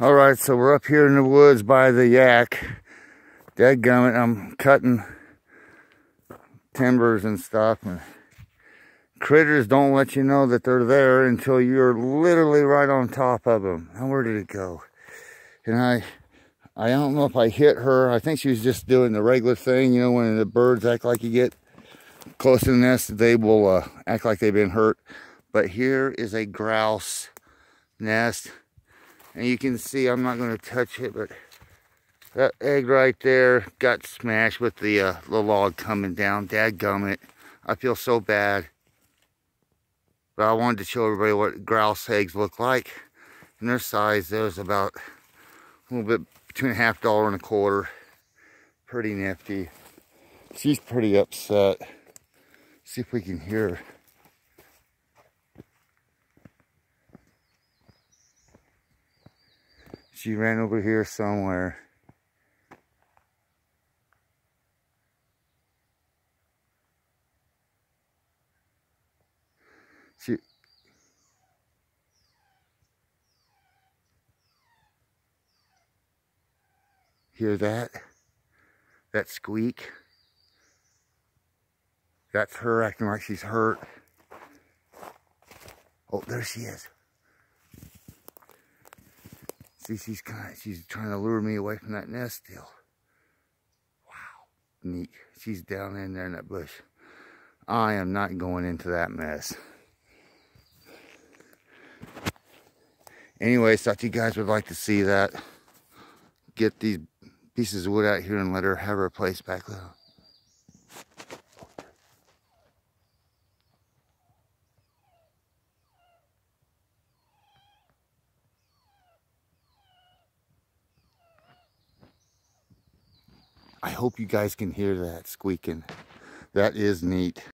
All right, so we're up here in the woods by the Yaak. Dadgummit, I'm cutting timbers and stuff. And critters don't let you know that they're there until you're literally right on top of them. Now, where did it go? And I, I don't know if I hit her. I think she was just doing the regular thing. You know, when the birds act like you get close to the nest, they will uh, act like they've been hurt. But here is a grouse nest and you can see I'm not going to touch it but that egg right there got smashed with the, uh, the log coming down. Dadgummit I feel so bad. But I wanted to show everybody what grouse eggs look like. And their size there's about a little bit between a half dollar and a quarter. Pretty nifty. She's pretty upset. See if we can hear her She ran over here somewhere. She Hear that? That squeak? That's her acting like she's hurt. Oh, there she is. See, she's kind of, she's trying to lure me away from that nest still. Wow, neat. She's down in there in that bush. I am not going into that mess. Anyways, thought you guys would like to see that. Get these pieces of wood out here and let her have her place back though. I hope you guys can hear that squeaking. That is neat.